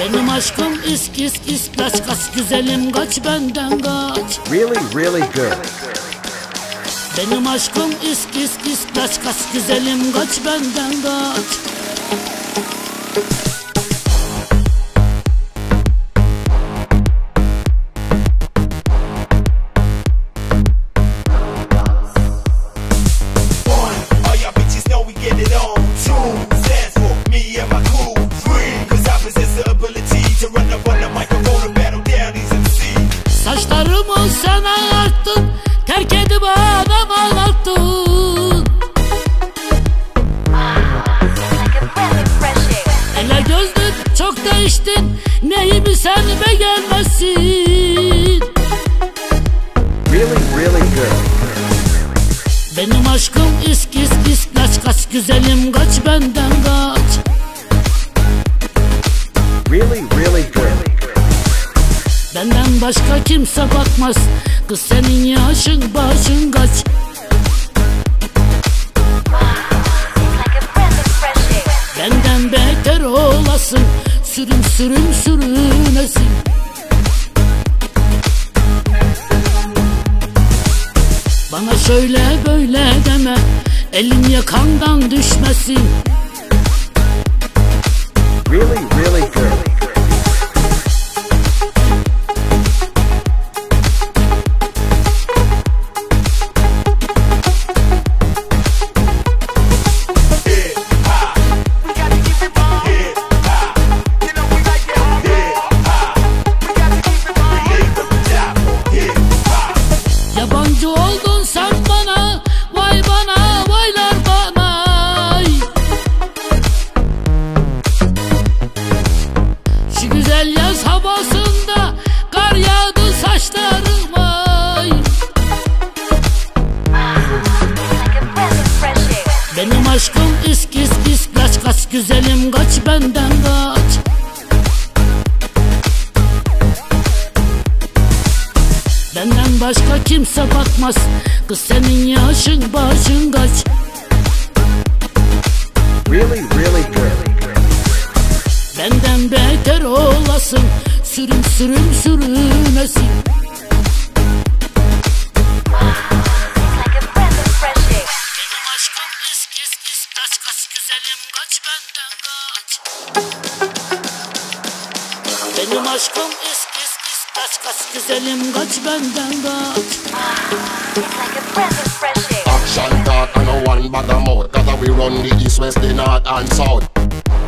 Benim aşkım isk isk isk kaç güzelim kaç benden kaç Really, really good. Benim aşkım isk isk isk kaç kaç güzelim kaç benden kaç çok değiştin Neyimi sen beğenmezsin Really, really good. Benim aşkım isk isk isk kaç kaç güzelim kaç benden kaç Really, really good. Benden başka kimse bakmaz Kız senin yaşın başın kaç olasın Sürüm sürüm sürünesin. Bana şöyle böyle deme. Elin yakandan düşmesin. Really, really good. Benim aşkım isk isk isk kaç kaç güzelim kaç benden kaç. Benden başka kimse bakmaz Kız senin yaşın başın kaç. Really, really good. Benden beter olasın Sürüm sürüm sürünesin kaç kaç güzelim kaç benden kaç. Benim aşkım isk isk isk kaç kaç güzelim kaç benden kaç. Action talk and no one bag of mouth Cause we run the east, west, the north and south.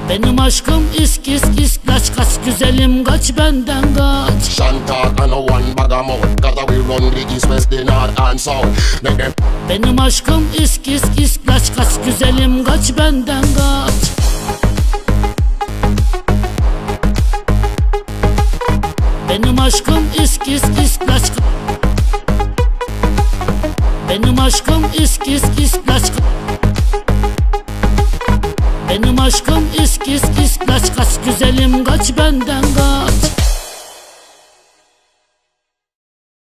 Benim aşkım isk isk isk kaç kaç güzelim kaç benden kaç. Action talk and no one bag of mouth Cause we run the east, west, the north and south. Benim aşkım isk isk isk kaç güzelim kaç benden kaç. Benim aşkım isk isk kaç. Benim aşkım isk isk kaç. Benim aşkım isk isk kaç. Kaç güzelim kaç benden kaç